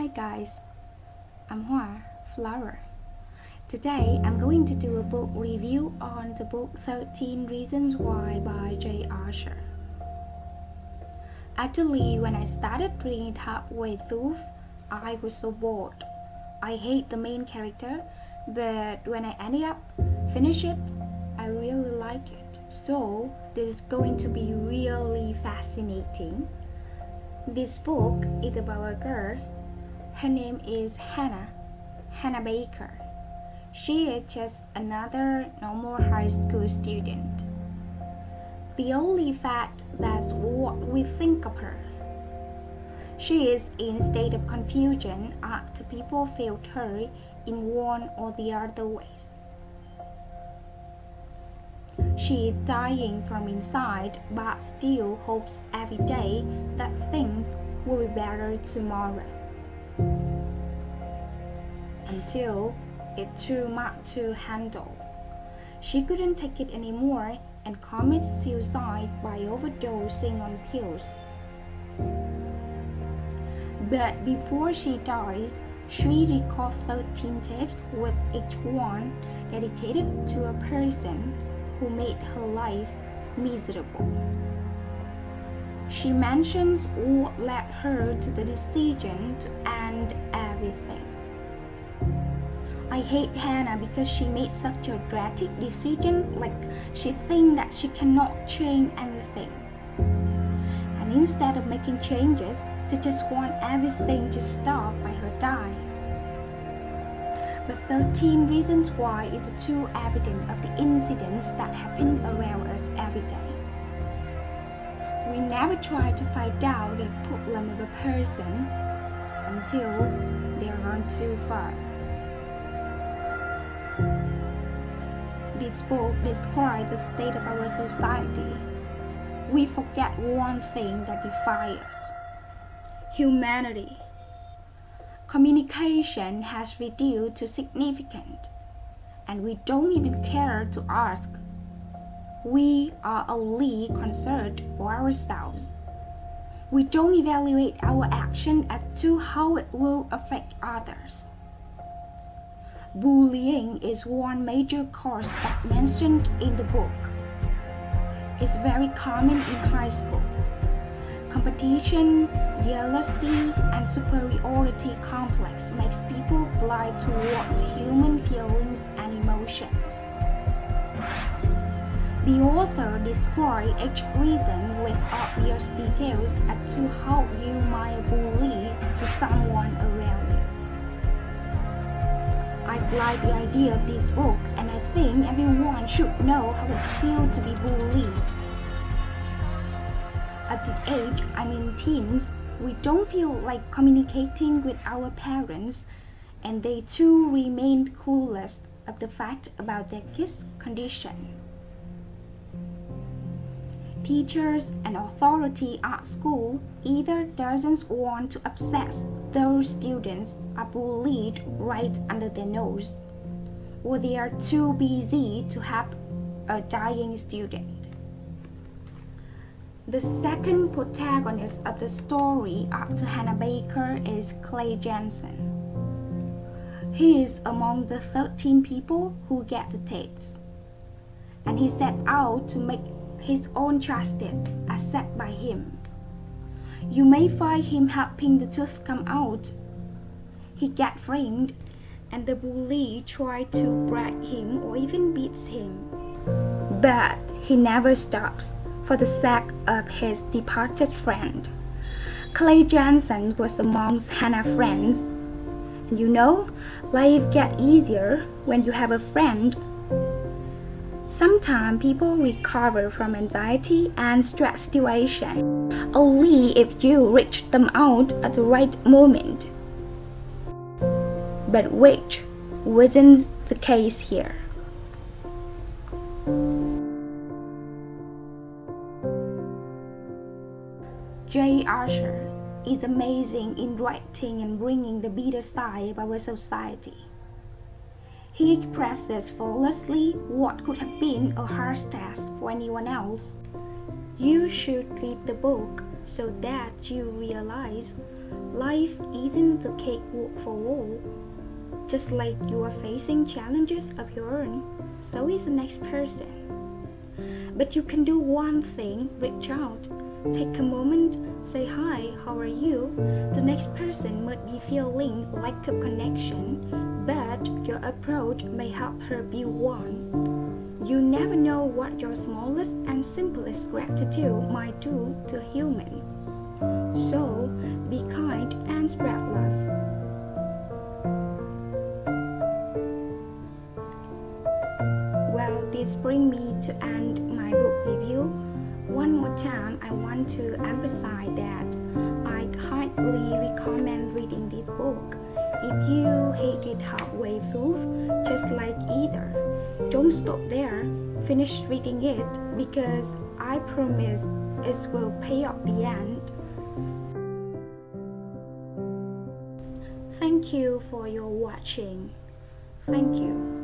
Hi guys, I'm Hoa Flower. Today I'm going to do a book review on the book 13 Reasons Why by Jay Asher. Actually, when I started reading it halfway through, I was so bored. I hate the main character, but when I ended up finish it, I really like it. So this is going to be really fascinating. This book is about a girl. Her name is Hannah, Hannah Baker. She is just another normal high school student. The only fact that's what we think of her. She is in state of confusion after people failed her in one or the other ways. She is dying from inside but still hopes every day that things will be better tomorrow. Until it's too much to handle. She couldn't take it anymore and commits suicide by overdosing on pills. But before she dies, she records 13 tapes with each one dedicated to a person who made her life miserable. She mentions what led her to the decision to end I hate Hannah because she made such a drastic decision like she thinks that she cannot change anything. And instead of making changes, she just wants everything to stop by her die. But 13 reasons why is too evident of the incidents that happen around us every day. We never try to find out the problem of a person until they run too far. This book describes the state of our society. We forget one thing that defines us humanity. Communication has reduced to significant, and we don't even care to ask. We are only concerned for ourselves. We don't evaluate our action as to how it will affect others. Bullying is one major cause that mentioned in the book. It's very common in high school. Competition, jealousy, and superiority complex makes people blind toward human feelings and emotions. The author describes each reason with obvious details as to how you might bully to someone around I like the idea of this book and I think everyone should know how it feels to be bullied. At the age I'm in teens, we don't feel like communicating with our parents and they too remain clueless of the fact about their kids' condition. Teachers and authority at school either doesn't want to obsess those students are bullied right under their nose, or they are too busy to help a dying student. The second protagonist of the story after Hannah Baker is Clay Jensen. He is among the 13 people who get the tapes, and he set out to make his own chastity as set by him. You may find him helping the tooth come out. He get framed, and the bully try to bribe him or even beats him. But he never stops for the sake of his departed friend. Clay Jensen was amongst Hannah's friends. And you know, life get easier when you have a friend Sometimes people recover from anxiety and stress situation only if you reach them out at the right moment. But which wasn't the case here. Jay Asher is amazing in writing and bringing the bitter side of our society. He expresses flawlessly what could have been a harsh task for anyone else. You should read the book so that you realize life isn't a cakewalk for all. Just like you are facing challenges of your own, so is the next person. But you can do one thing reach out. Take a moment, say hi, how are you? The next person might be feeling lack of connection, but your approach may help her be one. You never know what your smallest and simplest gratitude might do to a human. So, be kind and spread love. Well, this brings me to end to emphasize that I highly recommend reading this book. If you hate it halfway through, just like either, don't stop there. Finish reading it because I promise it will pay off the end. Thank you for your watching. Thank you.